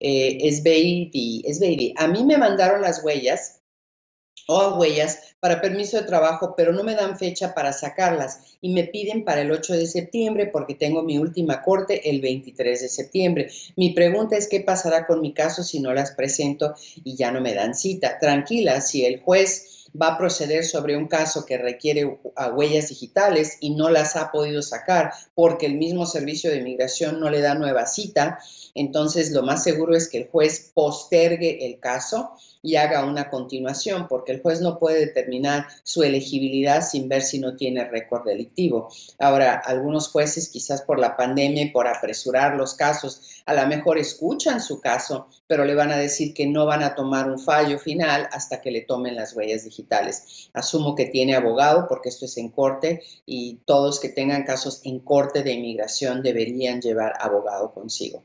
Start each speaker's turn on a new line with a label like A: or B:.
A: Eh, es baby, es baby. A mí me mandaron las huellas o huellas para permiso de trabajo, pero no me dan fecha para sacarlas y me piden para el 8 de septiembre porque tengo mi última corte el 23 de septiembre. Mi pregunta es qué pasará con mi caso si no las presento y ya no me dan cita. Tranquila, si el juez va a proceder sobre un caso que requiere huellas digitales y no las ha podido sacar porque el mismo servicio de inmigración no le da nueva cita, entonces lo más seguro es que el juez postergue el caso y haga una continuación, porque el juez no puede determinar su elegibilidad sin ver si no tiene récord delictivo. Ahora, algunos jueces, quizás por la pandemia y por apresurar los casos, a lo mejor escuchan su caso, pero le van a decir que no van a tomar un fallo final hasta que le tomen las huellas digitales. Asumo que tiene abogado, porque esto es en corte, y todos que tengan casos en corte de inmigración deberían llevar abogado consigo.